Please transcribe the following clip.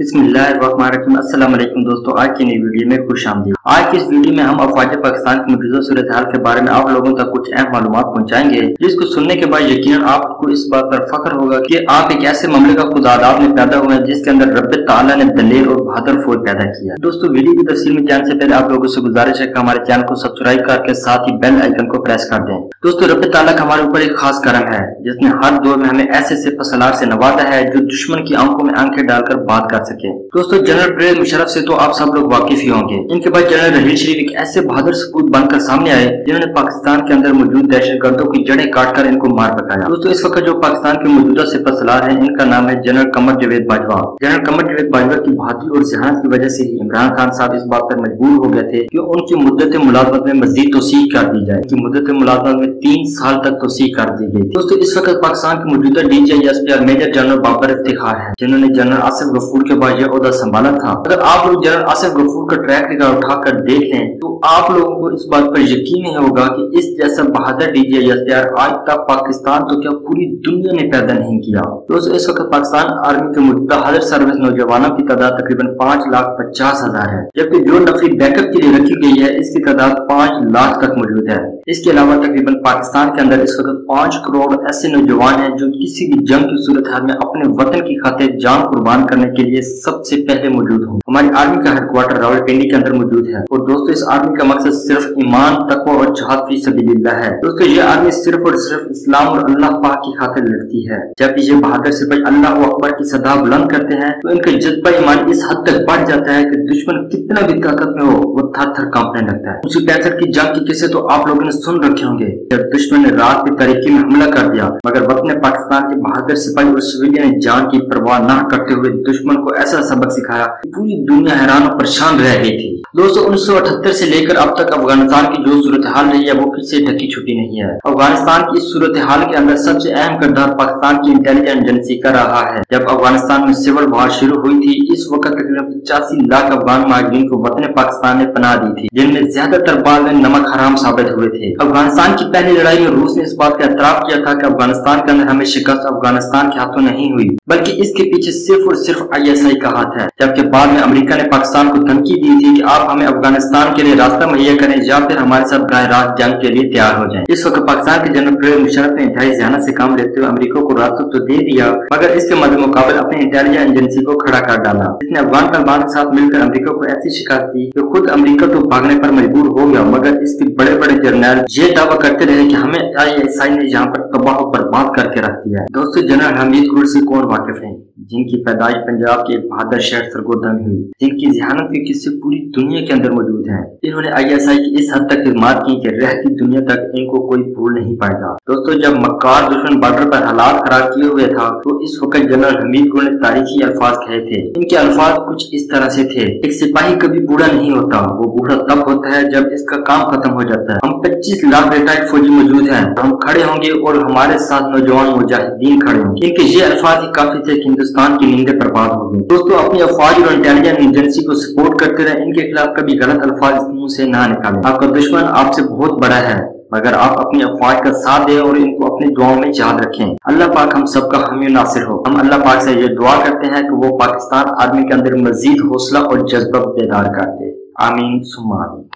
अस्सलाम दोस्तों, आज की नई वीडियो में खुश आमदी आज की इस वीडियो में हम अफवाज पाकिस्तान की मौजूदा सूरत हाल के बारे में आप लोगों तक कुछ अहम मालूम पहुंचाएँगे, जिसको सुनने के बाद यकीन आपको इस बात पर फख्र होगा कि आप एक ऐसे मामले का खुदादाब में पैदा हुए हैं, जिसके अंदर रब ताला ने दलेर और बहादुर फौज पैदा किया दोस्तों, वीडियो की तस्वीर में जाने से पहले आप लोगों से गुजारिश है कि हमारे चैनल को सब्सक्राइब करके साथ ही बेल आइकन को प्रेस कर दें। दोस्तों रब ताला का हमारे ऊपर एक खास करम है, जिसने हर दौर में हमें ऐसे ऐसे फसलार से नवाजा है, जो दुश्मन की आँखों में आँखें डालकर बात कर सके। दोस्तों जनरल परवेज मुशरफ से तो आप सब लोग वाकिफ ही होंगे। इनके बाद जनरल रहील शरीफ एक ऐसे बहादुर सपूत बनकर सामने आए, जिन्होंने पाकिस्तान के अंदर मौजूद दहशत गर्दों की जड़ें काटकर इनको मार पकाया। दोस्तों, इस वक्त जो पाकिस्तान के मौजूदा सिपत सलार है, इनका नाम है जनरल कमर जवेद बाजवा जनरल कमर जवेद बाजवा की बहादुरी और जहानत की वजह से ही इमरान खान साहब इस बात पर मजबूर हो गए थे की उनकी मुद्दत मुलाजमत में मजीद तोसी कर दी जाए। की मुद्दत मुलाजमत में तीन साल तक तोसी कर दी गई दोस्तों, इस वक्त पाकिस्तान के मौजूदा D G S P R major general Babar Iftar है, जिन्होंने जनरल आसिफ गफूर के यह अहदा संभाला था। अगर आप लोग जनरल आसिफ गफूर का ट्रैक रिकॉर्ड उठाकर देख लें तो आप लोगों को इस बात पर यकीन नहीं होगा कि इस जैसा बहादुर डीजे यार आज तक पाकिस्तान तो क्या पूरी दुनिया ने पैदा नहीं किया। दोस्तों, इस वक्त पाकिस्तान आर्मी के मुद्दा सर्विस नौजवानों की तादाद तकरीबन पाँच लाख पचास हज़ार है, जबकि जो नफरी बैकअप के लिए रखी गई है, इसकी तादाद पाँच लाख तक मौजूद है। इसके अलावा तकरीबन पाकिस्तान के अंदर इस वक्त पाँच करोड़ ऐसे नौजवान हैं जो किसी भी जंग की सूरत हाल में अपने वतन की खातिर जान कुर्बान करने के लिए सबसे पहले मौजूद हों हमारी आर्मी का हेडक्वार्टर रावलपिंडी के अंदर मौजूद है। और दोस्तों, इस आर्मी का मकसद सिर्फ़ ईमान, तकवा और जहाद फ़ी सबीलिल्लाह है। दोस्तों ये आर्मी सिर्फ़ और सिर्फ़ इस्लाम और अल्लाह पाक की खातिर लड़ती है। जब ये बहादुर सिपाही अल्लाह अकबर की सदा बुलंद करते हैं तो इनका जज्बा ईमान इस हद तक बढ़ जाता है कि दुश्मन कितना भी ताकत में हो, वो थर थर कांपने लगता है। उसी पैंसठ की जंग की किस्से तो आप लोगों ने सुन रखे होंगे, जब दुश्मन ने रात की तरीके में हमला कर दिया। मगर वक्त ने पाकिस्तान के बहादुर सिपाही और सिविलियन जान की परवाह न करते हुए दुश्मन को ऐसा सबक सिखाया। पूरी दुनिया हैरान और परेशान रह गई थी। दोस्तों, उन्नीस सौ अठहत्तर से लेकर अब तक अफ़गानिस्तान की जो सूरत हाल रही है, वो फिर से ढकी छुट्टी नहीं है। अफ़गानिस्तान की सूरत हाल के अंदर सबसे अहम किरदार पाकिस्तान की इंटेलिजेंस एजेंसी का रहा है। जब अफ़गानिस्तान में सिविल वार शुरू हुई थी, इस वक्त तकरीबन पचासी लाख अफगान महाजरीन को वतन पाकिस्तान ने पना दी थी, जिनमें ज़्यादातर में नमक हराम साबित हुए थे। अफ़गानिस्तान की पहली लड़ाई में रूस ने इस बात का एतराफ किया था की अफ़गानिस्तान के अंदर हमें शिकस्त अफ़गानिस्तान के हाथों नहीं हुई, बल्कि इसके पीछे सिर्फ़ और सिर्फ़ आई एस आई का हाथ है जबकि बाद में अमरीका ने पाकिस्तान को धमकी दी थी की आप हमें अफ़गानिस्तान के लिए रास्ता मुहैया करें, या फिर हमारे साथ बरह रास्त जंग के लिए तैयार हो जाएँ। इस वक्त पाकिस्तान के जनरल परवेज मुशरफ ने इंतहाई जहानत से काम लेते हुए अमरीका को रास्ता तो दे दिया, मगर इसके मध्य मुकाबले अपने इंटेलिजेंस एजेंसी को खड़ा कर डाला। इसने अफगान तलबान के साथ मिलकर अमरीका को ऐसी शिकायत दी कि खुद अमरीका तो भागने पर मजबूर हो गया, मगर इसके बड़े बड़े जर्नल ये दावा करते रहे की हमें आई एस आई ने यहाँ पर तबाह बर्बाद करके रख दिया है। दोस्तों, जनरल हमीद गुर से कौन वाकिफ है? जिनकी पैदाइश पंजाब के बहादुर शहर सरगोदा में हुई, जिनकी जहानत के किस्से पूरी दुनिया के अंदर मौजूद हैं। इन्होंने आईएसआई की इस हद तक खिदमत की कि रहती दुनिया तक इनको कोई भूल नहीं पाएगा। दोस्तों, जब मक्कार दुश्मन बॉर्डर पर हालात खराब किए हुए था तो इस वक्त जनरल हमीद गुल ने तारीखी अल्फाज कहे थे। इनके अल्फाज कुछ इस तरह से थे, एक सिपाही कभी बूढ़ा नहीं होता, वो बूढ़ा तब होता है जब इसका काम खत्म हो जाता है। हम पच्चीस लाख रिटायर्ड फौजी मौजूद हैं, हम खड़े होंगे और हमारे साथ नौजवान मुजाहिदीन खड़े होंगे। इनके ये अल्फाज ही काफ़ी थे हिंदुस्तान की नींदें बर्बाद हो गई दोस्तों, अपनी अफवाज और इंटेलिजेंस एजेंसी को सपोर्ट करते रहे। इनके खिलाफ कभी गलत अल्फाज मुँह से ना निकाले। आपका दुश्मन आपसे बहुत बड़ा है, मगर आप अपनी अफवाज का साथ दें और इनको अपनी दुआओं में याद रखें। अल्लाह पाक हम सबका हमें नासिर हो। हम अल्लाह पाक से ये दुआ करते हैं कि वो पाकिस्तान आर्मी के अंदर मजीद हौसला और जज्बा बेदार कर दे। आमीन सुमानी